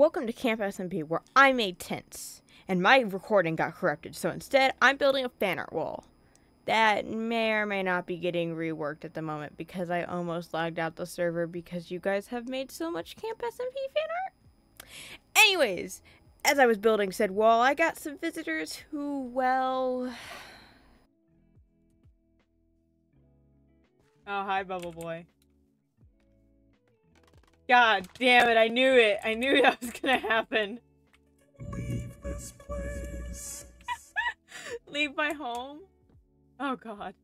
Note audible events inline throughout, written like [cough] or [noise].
Welcome to Camp SMP, where I made tents, and my recording got corrupted, so instead, I'm building a fan art wall. That may or may not be getting reworked at the moment because I almost logged out the server because you guys have made so much Camp SMP fan art. Anyways, as I was building said wall, I got some visitors who, well. Oh, hi, Bubble Boy. God damn it, I knew it. I knew [laughs] that was gonna happen. Leave this place. [laughs] Leave my home? Oh god.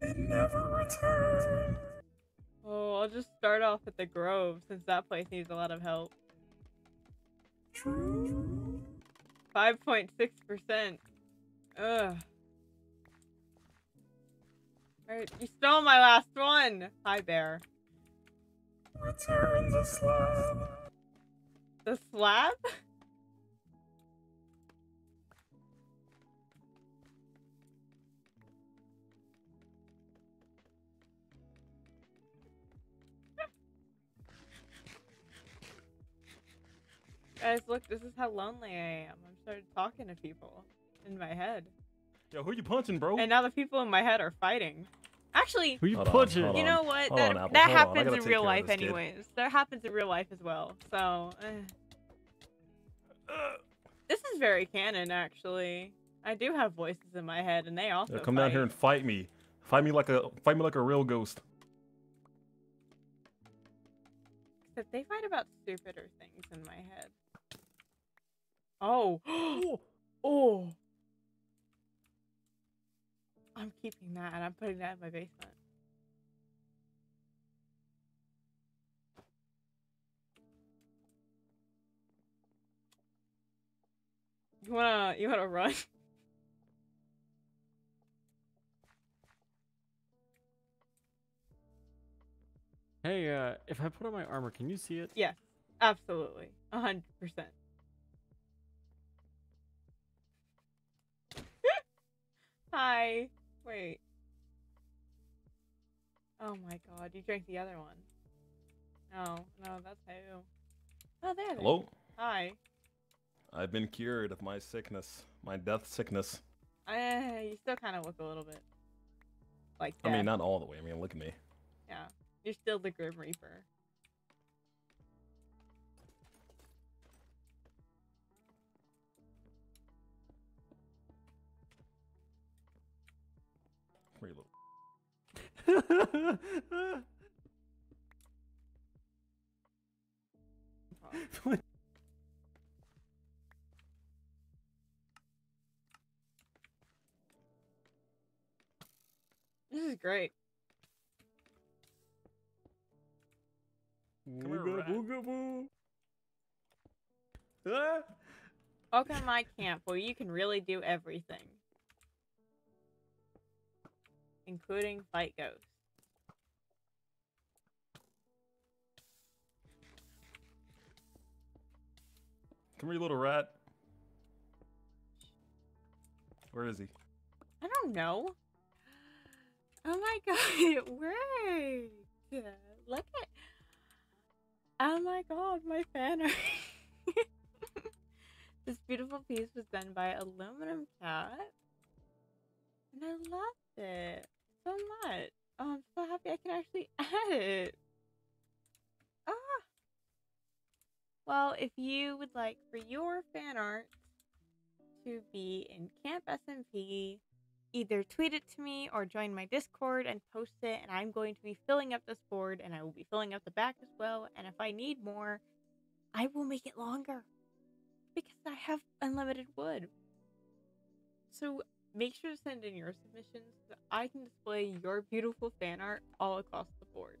And never return. Oh, I'll just start off at the Grove since that place needs a lot of help. True. 5.6%. Ugh. Alright, you stole my last one! Hi, Bear. Return the slab. The slab? Guys, look, this is how lonely I am. I'm started talking to people in my head. Yo, who you punching, bro? And now the people in my head are fighting. Actually, who you Hold punching? you know what? Hold that on, that hold on. I happens in real life this kid. anyways. That happens in real life as well. So, eh. this is very canon actually. I do have voices in my head and they also Yeah, come down here and fight me. Fight me like a fight me like a real ghost. Except they fight about stupider things in my head. Oh. [gasps] oh. I'm keeping that and I'm putting that in my basement. You wanna you wanna run? [laughs] Hey, uh, if I put on my armor, can you see it? Yes, absolutely. A hundred percent. [laughs] Hi. Wait. Oh my god, you drank the other one. No, no, that's who. Oh, there. Hello? Hi. I've been cured of my sickness, my death sickness. Uh, you still kind of look a little bit like I mean, not all the way. I mean, look at me. Yeah, you're still the Grim Reaper. You? This is great. here, Ooga rat. booga boo. Ah! Welcome to my camp where you can really do everything, including fight ghosts. Come here, little rat. Where is he? I don't know. Oh my [laughs] god, wait. Look at. Oh my god, my fan art. [laughs] this beautiful piece was done by Aluminum Cat. And I loved it so much. Oh, I'm so happy I can actually [laughs] add it. Ah. Well, if you would like for your fan art to be in Camp SMP, either tweet it to me or join my Discord and post it. And I'm going to be filling up this board and I will be filling up the back as well. And if I need more, I will make it longer because I have unlimited wood. So make sure to send in your submissions so that I can display your beautiful fan art all across the board.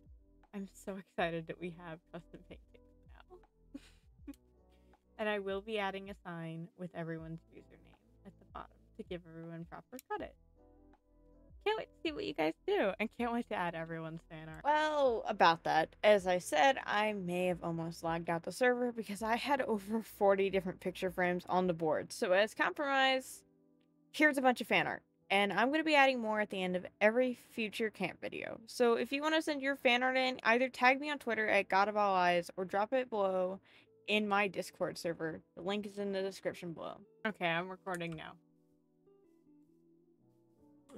I'm so [laughs] excited that we have custom paintings now. [laughs] and I will be adding a sign with everyone's username at the bottom to give everyone proper credit. Can't wait to see what you guys do, and can't wait to add everyone's fan art. Well, about that, as I said, I may have almost logged out the server because I had over 40 different picture frames on the board. So, as compromise, here's a bunch of fan art. And I'm going to be adding more at the end of every future camp video. So, if you want to send your fan art in, either tag me on Twitter at God of All Eyes or drop it below in my Discord server. The link is in the description below. Okay, I'm recording now.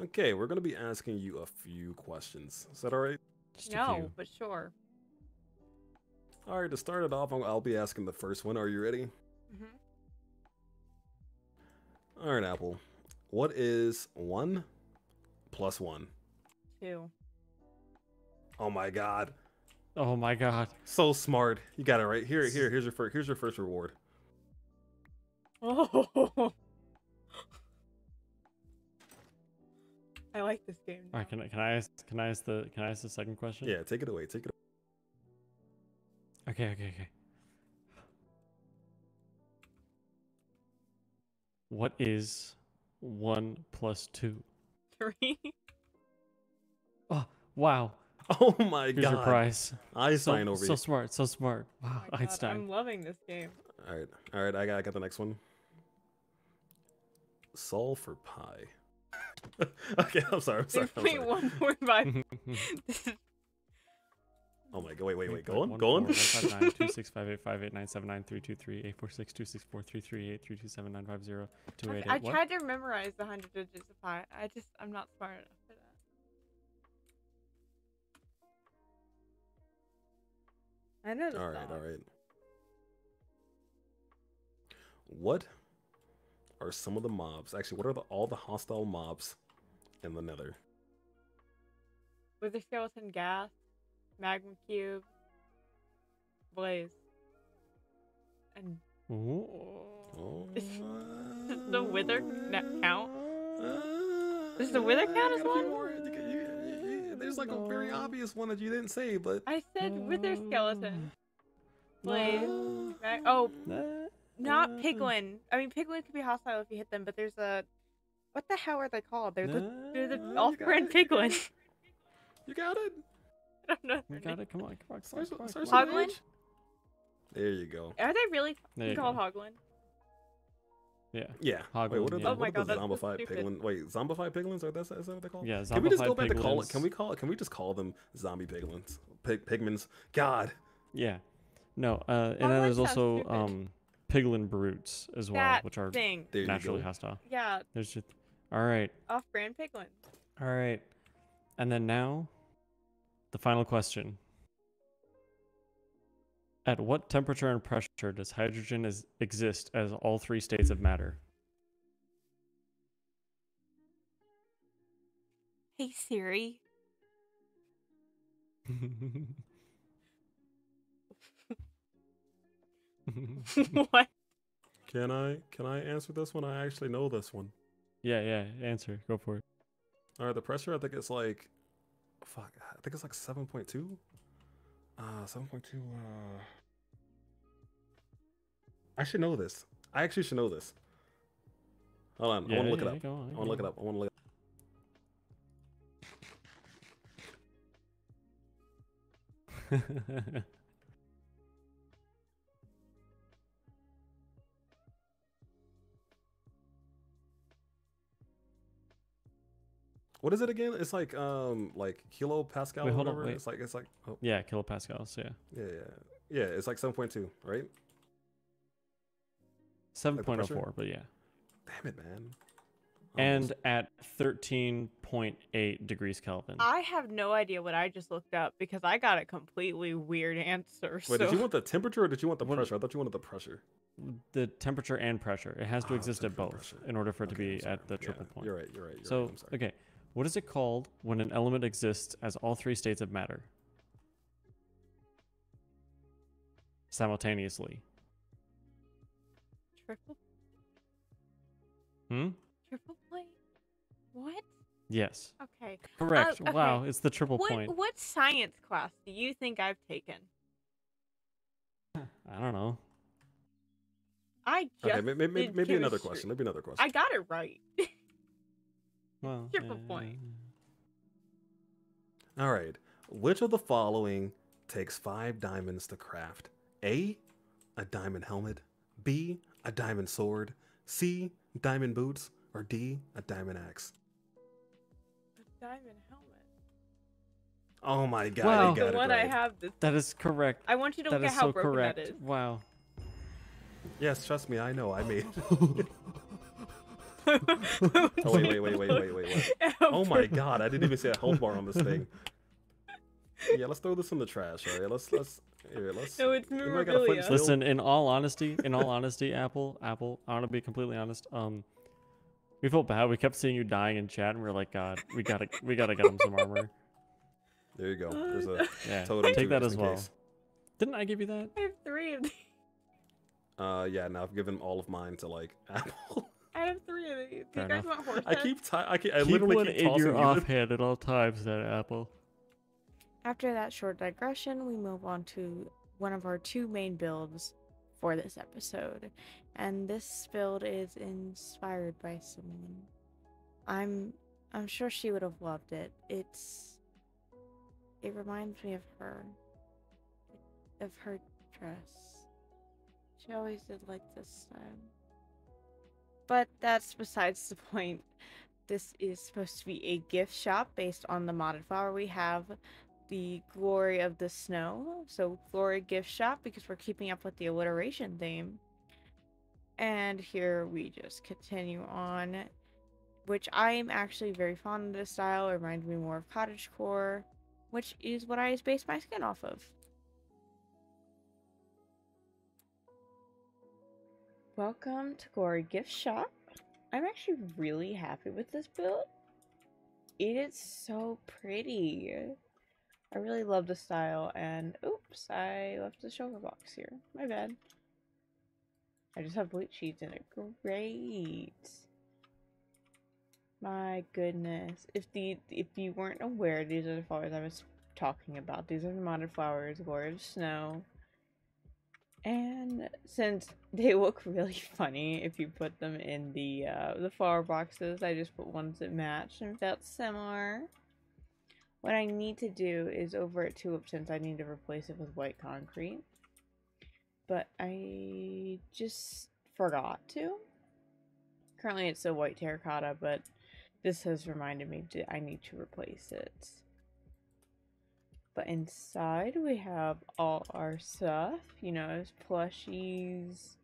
Okay, we're gonna be asking you a few questions. Is that all right? Just No, few. but sure. All right. To start it off, I'll, I'll be asking the first one. Are you ready? hmm All right, Apple. What is one plus one? Two. Oh my God, Oh my god. so smart! You got it right. Here, here, here's your first. Here's your first reward. Oh. [laughs] I like this game. All right, can I can I ask can I ask the can I ask the second question? Yeah, take it away. Take it. Away. Okay, okay, okay. What is one plus two? Three. Oh, wow. Oh my Here's God, your prize. Einstein so, over so here. smart, so smart. Wow, Oh my God, I'm loving this game. All right, all right. I got, I got the next one. Solve for pi. [laughs] okay, I'm sorry. I'm sorry. I'm Wait, sorry. one point five. [laughs] [laughs] This is Oh my god! Wait, wait, wait. One Go on, go on. four one five nine two six five eight [laughs] five eight nine seven nine three two three eight four six two six four three three eight three two seven nine five zero two I, eight What? tried to memorize the hundred digits of pi. I just I'm not smart enough for that. I know this All right, song. all right. What are some of the mobs? Actually, what are the, all the hostile mobs in the Nether? Wither skeleton, ghast, magma cube, blaze, and Oh, Is- does the wither na- count? Does the wither count I as got a few one? more. There's like a very obvious one that you didn't say, but I said wither skeleton. Blaze. Mag- oh, not piglin. I mean, piglin can be hostile if you hit them, but there's a what the hell are they called? They're the they're the you off-brand piglin. You got it. [laughs] I don't know. We got it. Come on, come on, come on. Start, come on, come on. Hoglin? There you go. Are they really There called hoglin? Yeah. Yeah. Hoglin, Wait, what are yeah. the, Oh my what are God, the zombified stupid. piglin? Wait, zombified piglins? Are that, is that what they're called? Yeah. Can we just go zombified back to call it? Can we call it? Can we just call them zombie piglins? Pig, pigments. God. Yeah. No. Uh, and then there's also stupid. um, piglin brutes as well, that which are thing. Naturally hostile. Yeah, There's just. All right. off-brand piglin. All right. And then now, the final question. At what temperature and pressure does hydrogen is, exist as all three states of matter? Hey Siri. [laughs] what? Can I can I answer this one? I actually know this one. yeah, yeah. Answer. Go for it. All right, the pressure I think it's like, fuck, I think it's like seven point two. Uh, seven point two. Uh, I should know this. I actually should know this. Hold on, I want to look yeah, it up. on, I want to look it up. I want to look. on. What is it again? It's like um like kilo pascal. Wait, hold on, whatever. wait. It's like it's like oh, yeah, kilopascals. Yeah. yeah yeah yeah. It's like seven point two, right? Seven point oh pressure? but yeah. Damn it, man. And at thirteen point eight degrees Kelvin. I have no idea what I just looked up because I got a completely weird answer. Wait, so did you want the temperature or did you want the What- pressure? I thought you wanted the pressure. the temperature and pressure. It has to Oh, exist at both pressure. in order for it to Okay, I'm be at the Yeah, triple point. You're right. You're right. You're so right. I'm sorry. okay, what is it called when an element exists as all three states of matter simultaneously? triple Hmm. triple point? What? Yes. Okay. Correct. okay. Wow, it's the triple what point. what science class do you think I've taken? I don't know. I just Okay, maybe maybe, maybe another question. Maybe another question. I got it right. [laughs] Well, Triple uh, point. All right. Which of the following takes five diamonds to craft? A, a diamond helmet. B, a diamond sword. C, diamond boots. Or D, a diamond axe. A diamond helmet. Oh my god, Wow. you got the it one right. I have. This. That is correct. I want you to That look at how so broken correct. that is. Wow. Yes, trust me, I know. I made it. [laughs] oh wait, wait, wait, wait, wait, wait, wait. Oh my god, I didn't even see a health bar on this thing. Yeah, let's throw this in the trash, alright? Let's let's here, let's No, it's we might gotta flip memorabilia. Listen, in all honesty, in all honesty, Apple, Apple, I want to be completely honest. Um, we felt bad. We kept seeing you dying in chat, and we are like, God, we gotta, we gotta get him some armor. There you go. There's a [laughs] Yeah, totem take that as well. case. Didn't I give you that? I have three of these. Uh yeah, now I've given all of mine to like [laughs] Apple. I have three of these. Do you guys enough. want horse I keep ti I, keep, I Keep literally one keep in tossing your offhand at all times, that Apple. After that short digression, we move on to one of our two main builds for this episode. And this build is inspired by someone. I'm I'm sure she would have loved it. It's it reminds me of her. Of her dress. She always did like this style. But that's besides the point. This is supposed to be a gift shop based on the modded flower we have the glory of the snow. So glory gift shop because we're keeping up with the alliteration theme. And here we just continue on, which I'm actually very fond of this style. It reminds me more of cottagecore, which is what I base my skin off of. Welcome to Glory Gift Shop. I'm actually really happy with this build. It is so pretty. I really love the style, and oops, I left the shulker box here. My bad. I just have bleach sheets in it. Great. My goodness. If the if you weren't aware, these are the flowers I was talking about. These are the modded flowers, Glory of Snow. And since they look really [laughs] funny if you put them in the uh, the flower boxes, I just put ones that match and felt similar. What I need to do is over at Tulip since I need to replace it with white concrete. But I just forgot to. Currently it's a white terracotta, but this has reminded me I need to replace it. But inside we have all our stuff, you know, plushies.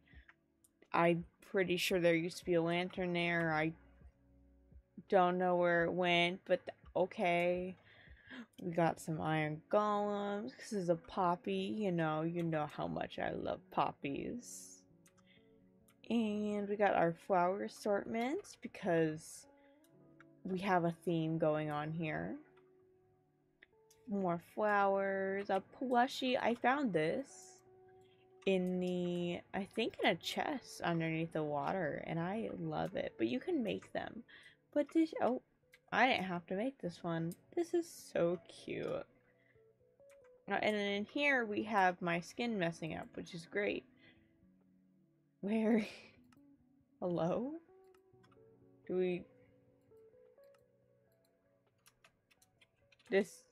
I'm pretty sure there used to be a lantern there. I don't know where it went, but okay. We got some iron golems. This is a poppy, you know, you know how much I love poppies. And we got our flower assortments because we have a theme going on here. More flowers, a plushie. I found this in the, I think in a chest underneath the water, and I love it. But you can make them. But this, oh, I didn't have to make this one. This is so cute. Uh, And then in here we have my skin messing up, which is great. [laughs] Where? Hello? Do we? This.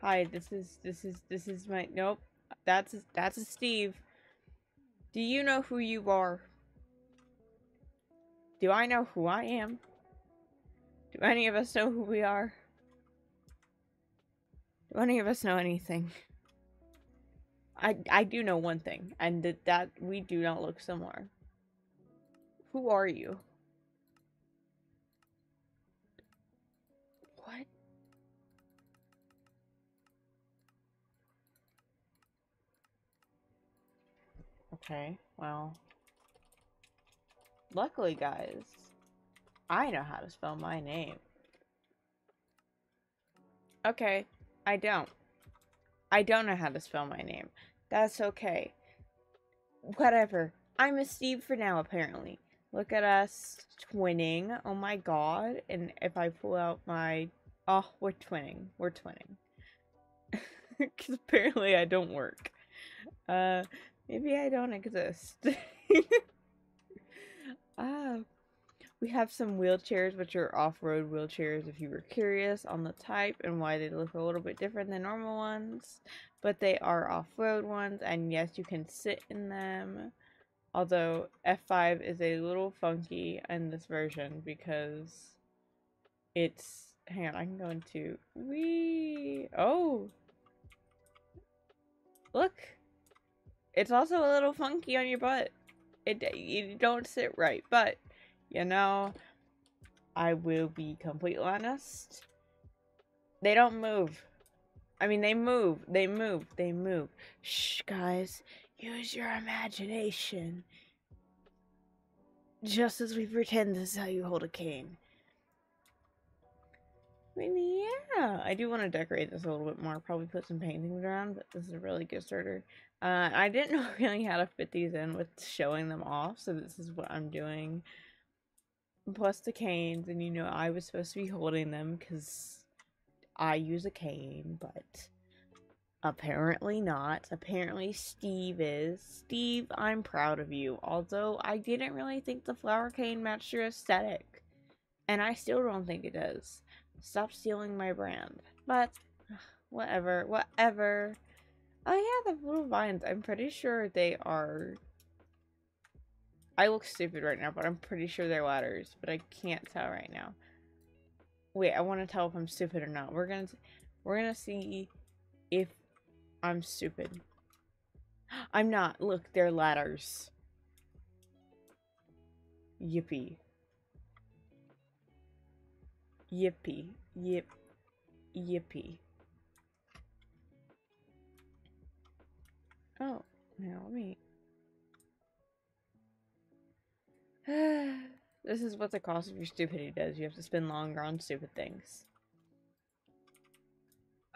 Hi. This is this is this is my nope. That's that's a Steve. Do you know who you are? Do I know who I am? Do any of us know who we are? Do any of us know anything? I I do know one thing, and that that we do not look similar. Who are you? Okay, well. Luckily, guys, I know how to spell my name. Okay, I don't. I don't know how to spell my name. That's okay. Whatever. I'm a Steve for now, apparently. Look at us twinning. Oh my god. And if I pull out my. Oh, we're twinning. We're twinning. [laughs] Because apparently I don't work. Uh, maybe I don't exist. [laughs] ah. We have some wheelchairs, which are off-road wheelchairs if you were curious on the type and why they look a little bit different than normal ones. But they are off-road ones, and yes, you can sit in them. Although F5 is a little funky in this version because it's... Hang on, I can go into... Wee! Oh! Look! It's also a little funky on your butt. It you don't sit right, but you know, I will be completely honest. They don't move. I mean, they move. They move. They move. Shh, guys. Use your imagination. Just as we pretend this is how you hold a cane. I mean, yeah, I do want to decorate this a little bit more. Probably put some paintings around, but this is a really good starter. Uh, I didn't [laughs] know really how to fit these in with showing them off, so this is what I'm doing. Plus the canes, and you know, I was supposed to be holding them because I use a cane, but apparently not. Apparently Steve is. Steve, I'm proud of you. Although I didn't really think the flower cane matched your aesthetic. And I still don't think it does. Stop stealing my brand. But [sighs] whatever, whatever. Oh yeah, the little vines. I'm pretty sure they are I look stupid right now, but I'm pretty sure they're ladders, but I can't tell right now. Wait, I want to tell if I'm stupid or not. We're gonna we're gonna see if I'm stupid. [gasps] I'm not. Look, they're ladders. Yippee. Yippee. Yip. Yippee. Oh, now let me. [sighs] this is what the cost of your stupidity does. You have to spend longer on stupid things.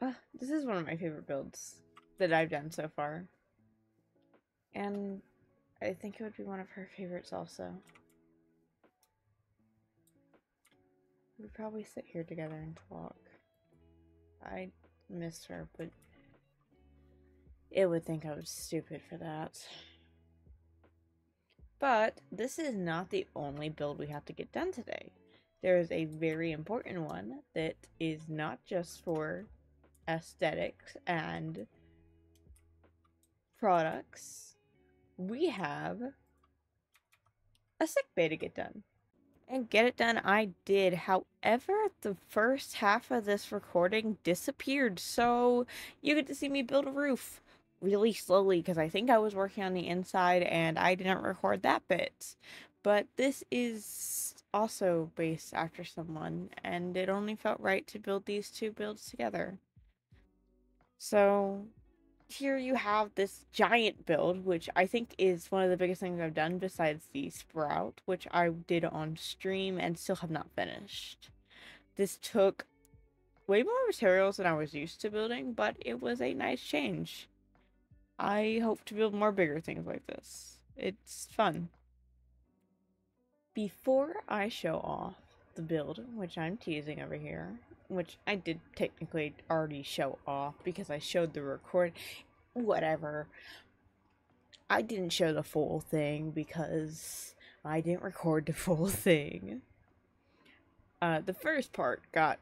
Uh, this is one of my favorite builds that I've done so far. And I think it would be one of her favorites also. We'd probably sit here together and talk. I miss her, but it would think I was stupid for that. But this is not the only build we have to get done today. There is a very important one that is not just for aesthetics and products. We have a sick bay to get done. And get it done I did. However, the first half of this recording disappeared, so you get to see me build a roof really slowly because I think I was working on the inside and I didn't record that bit. But this is also based after someone, and it only felt right to build these two builds together. So here you have this giant build, which I think is one of the biggest things I've done besides the sprout, which I did on stream and still have not finished. This took way more materials than I was used to building, but it was a nice change. I hope to build more bigger things like this. It's fun. Before I show off the build, which I'm teasing over here, which I did technically already show off because I showed the record, whatever. I didn't show the full thing because I didn't record the [laughs] full thing. Uh, the first part got.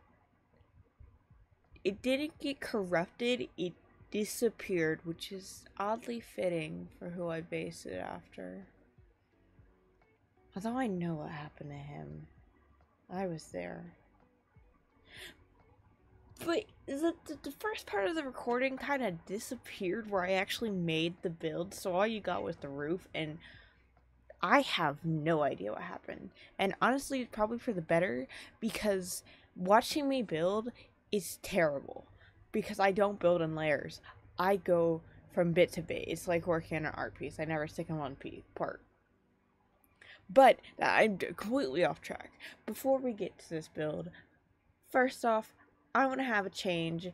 It didn't get corrupted, it disappeared, which is oddly fitting for who I base it after. Although I know what happened to him. I was there. But the, the, the first part of the recording kind of disappeared where I actually made the build, so all you got was the roof, and I have no idea what happened. And honestly, it's probably for the better because watching me build is terrible because I don't build in layers. I go from bit to bit. It's like working on an art piece. I never stick in one piece, part. But I'm completely off track. Before we get to this build, first off, I want to have a change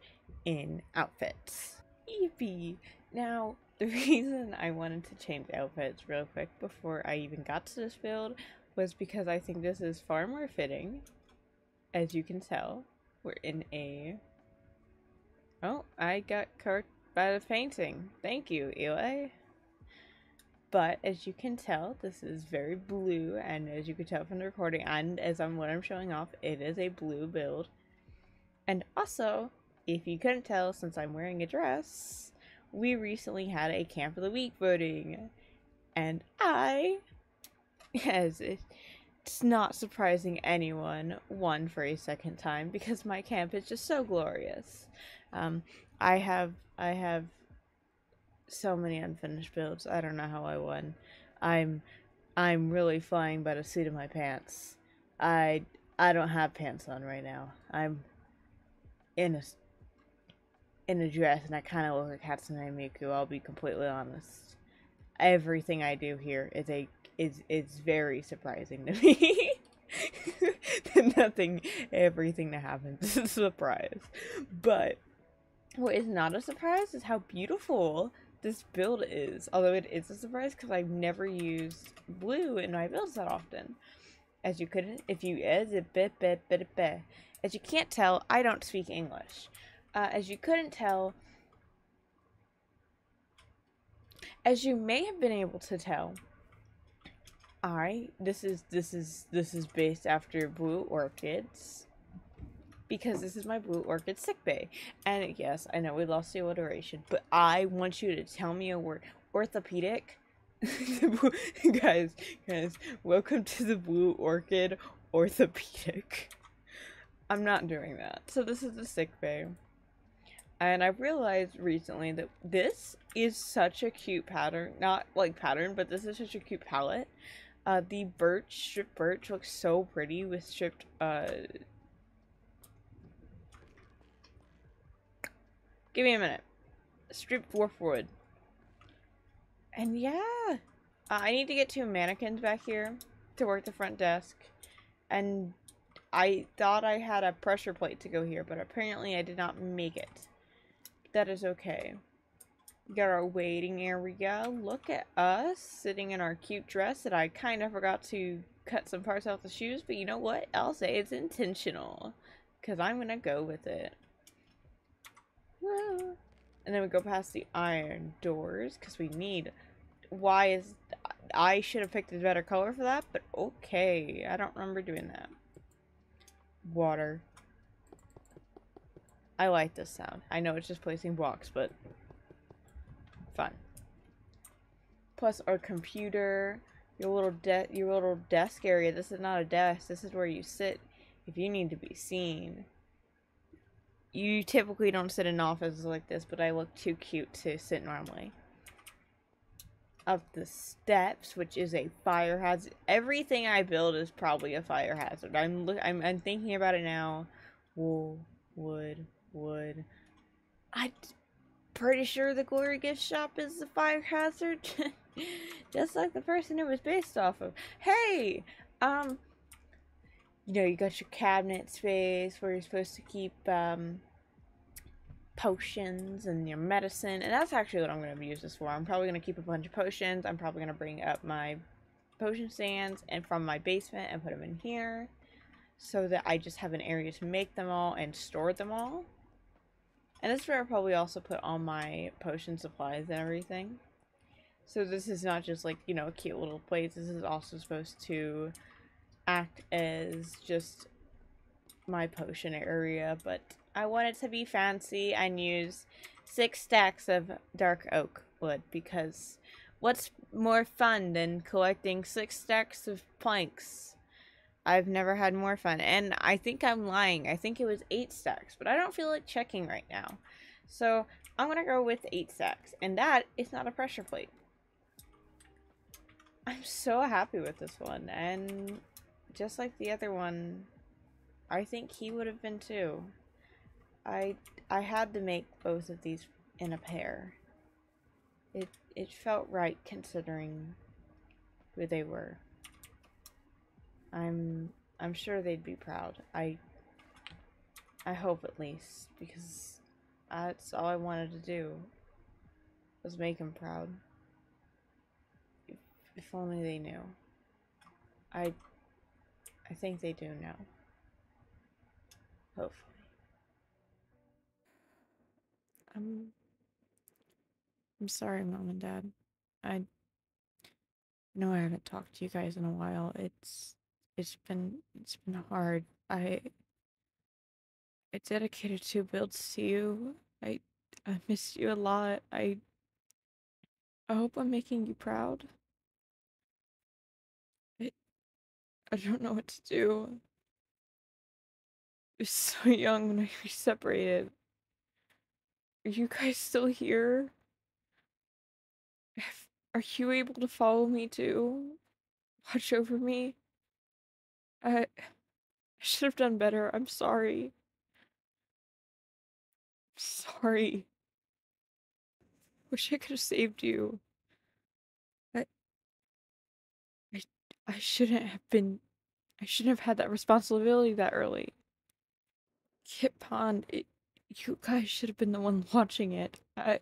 in outfits. Yippee! Now, [laughs] the reason I wanted to change outfits real quick before I even got to this build was because I think this is far more fitting. As you can tell, we're in a Oh, I got caught by the painting. Thank you, Eli. But as you can tell, this is very blue, and as you can tell from the recording, and as I'm what I'm showing off, it is a blue build. And also, if you couldn't tell, since I'm wearing a dress, we recently had a Camp of the Week voting, and I, [laughs] as it's not surprising anyone, won for a second time because my camp is just so glorious. Um, I have I have so many unfinished builds. I don't know how I won. I'm I'm really flying by the seat of my pants. I I don't have pants on right now. I'm in a in a dress and I kind of look like Hatsune Miku. I'll be completely honest. Everything I do here is a is is very surprising to [laughs] me. [laughs] Nothing, everything that happens is a surprise. But what is not a surprise is how beautiful this build is. Although it is a surprise because I've never used blue in my builds that often. As you couldn't, if you as a bit bit bit bit. As you can't tell, I don't speak English. Uh, as you couldn't tell, as you may have been able to tell, I this is this is this is based after Blue Orchids because this is my Blue Orchid sick bay. And yes, I know we lost the alliteration, but I want you to tell me a word. Orthopedic. [laughs] [laughs] guys, guys, welcome to the Blue Orchid Orthopedic. I'm not doing that. So this is the sick bay. And I realized recently that this is such a cute pattern. Not like pattern, but this is such a cute palette. Uh, the birch, stripped birch looks so pretty with stripped, uh... Give me a minute. Stripped warped wood. And yeah, uh, I need to get two mannequins back here to work the front desk. And I thought I had a pressure plate to go here, but apparently I did not make it. That is okay. We got our waiting area. Look at us sitting in our cute dress that I kind of forgot to cut some parts off the shoes, but you know what? I'll say it's intentional because I'm going to go with it. And then we go past the iron doors because we need. Why is. I should have picked a better color for that, but okay. I don't remember doing that. Water. I like this sound. I know it's just placing blocks, but fun. Plus our computer, your little de your little desk area. This is not a desk. This is where you sit if you need to be seen. You typically don't sit in offices like this, but I look too cute to sit normally. Up the steps, which is a fire hazard. Everything I build is probably a fire hazard. I'm look. I'm, I'm thinking about it now. Wool, wood, wood. I'm pretty sure the Glory Gift Shop is a fire hazard. [laughs] Just like the person it was based off of. Hey! Um, you know, you got your cabinet space where you're supposed to keep, um, potions and your medicine. And that's actually what I'm going to use this for. I'm probably going to keep a bunch of potions. I'm probably going to bring up my potion stands and from my basement and put them in here so that I just have an area to make them all and store them all. And this is where I'll probably also put all my potion supplies and everything. So this is not just like, you know, a cute little place. This is also supposed to act as just my potion area, but I want it to be fancy and use six stacks of dark oak wood because what's more fun than collecting six stacks of planks? I've never had more fun. And I think I'm lying. I think it was eight stacks, but I don't feel like checking right now. So I'm going to go with eight stacks. And that is not a pressure plate. I'm so happy with this one. And just like the other one, I think he would have been too. I I had to make both of these in a pair. It it felt right considering who they were. I'm I'm sure they'd be proud. I I hope at least because that's all I wanted to do was make them proud. If, if only they knew. I I think they do know. Hopefully. I'm I'm sorry, mom and dad. I know I haven't talked to you guys in a while. It's it's been it's been hard. I I dedicated two builds to you. I I miss you a lot. I I hope I'm making you proud. I I don't know what to do. I was so young when we [laughs] separated. Are you guys still here? Have- Are you able to follow me too? watch over me. I, I should have done better. I'm sorry. Sorry. Wish I could have saved you. I, I, I shouldn't have been. I shouldn't have had that responsibility that early. Kit Pond, it, you guys should have been the one [laughs] watching it. I.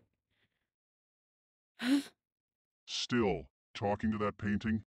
Still talking to that painting?